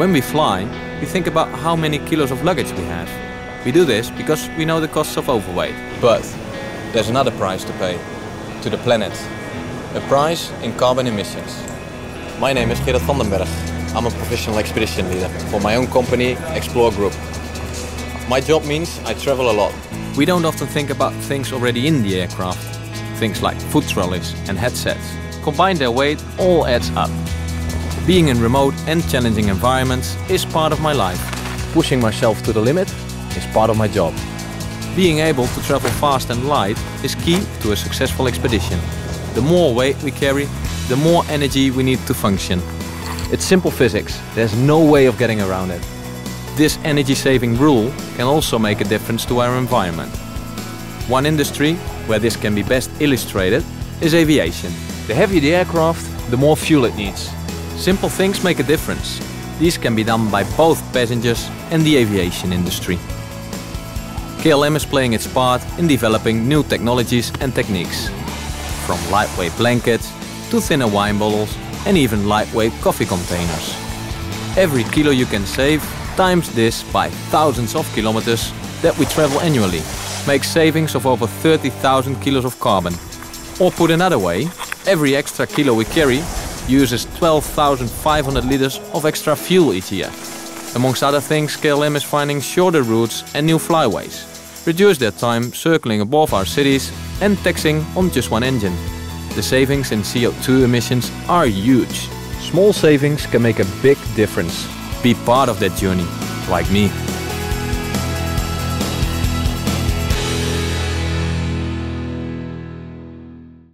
When we fly, we think about how many kilos of luggage we have. We do this because we know the costs of overweight. But there's another price to pay to the planet. A price in carbon emissions. My name is Gerard van den Berg. I'm a professional expedition leader for my own company, Explore Group. My job means I travel a lot. We don't often think about things already in the aircraft. Things like food trolleys and headsets. Combine their weight, all adds up. Being in remote and challenging environments is part of my life. Pushing myself to the limit is part of my job. Being able to travel fast and light is key to a successful expedition. The more weight we carry, the more energy we need to function. It's simple physics. There's no way of getting around it. This energy saving rule can also make a difference to our environment. One industry where this can be best illustrated is aviation. The heavier the aircraft, the more fuel it needs. Simple things make a difference. These can be done by both passengers and the aviation industry. KLM is playing its part in developing new technologies and techniques. From lightweight blankets to thinner wine bottles and even lightweight coffee containers. Every kilo you can save times this by thousands of kilometers that we travel annually makes savings of over 30,000 kilos of carbon. Or put another way, every extra kilo we carry uses 12,500 liters of extra fuel each year. Amongst other things, KLM is finding shorter routes and new flyways, reduce their time circling above our cities and taxiing on just one engine. The savings in CO2 emissions are huge. Small savings can make a big difference. Be part of that journey, like me.